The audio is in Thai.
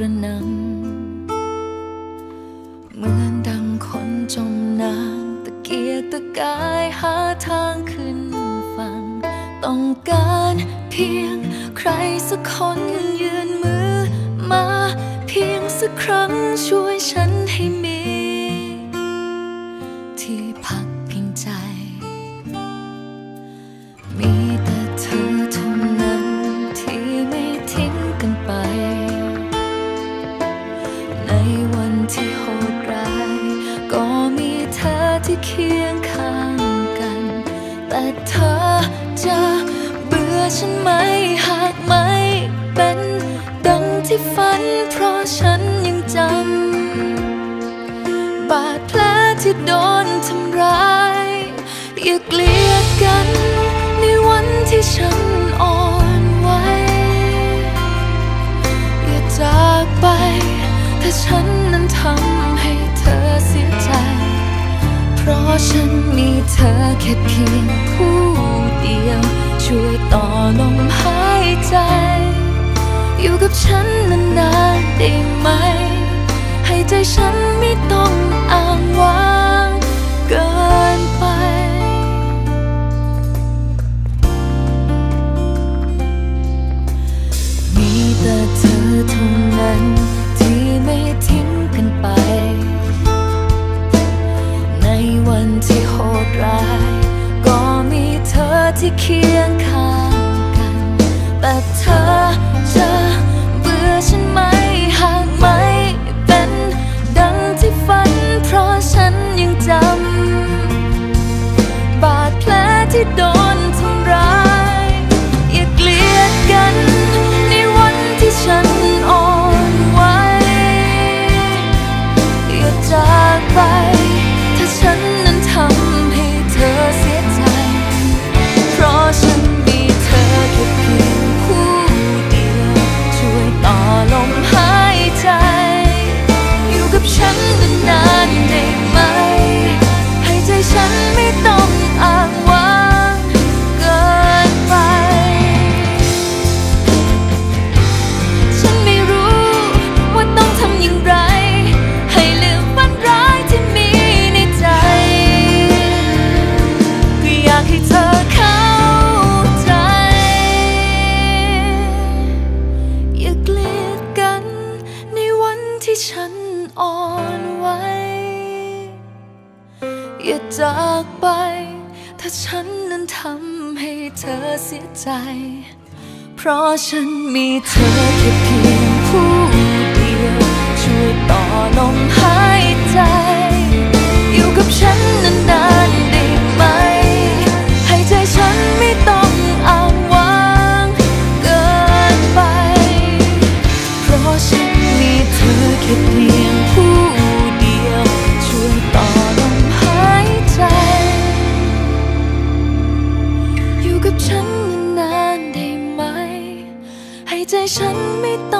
ระหนำเหมือนดังคนจมน้ำตะเกียกตะกายหาทางขึ้นฝั่งต้องการเพียงใครสักคนยืนมือมาเพียงสักครั้งช่วยฉัน เธอจะเบื่อฉันไหมหากไม่เป็นดังที่ฝัน เพราะฉันยังจำบาดแผลที่โดนทำร้าย อย่าเกลียดกันในวันที่ฉัน อแค่เพียงผู้เดียว ช่วยต่อลมหายใจ อยู่กับฉันนานๆได้ไหม ให้ใจฉันไม่ต้องอ้างว้าง แต่เธอจะเบื่อฉันไหมหากไม่เป็นดังที่ฝัน เพราะฉันยังจำบาดแผลที่โดน ที่ฉันอ่อนไหวอย่าจากไป ถ้าฉันนั้นทำให้เธอเสียใจ เพราะฉันมีเธอแค่เพียงผู้เดียว ช่วยต่อลมห ใจฉันไม่ต้อง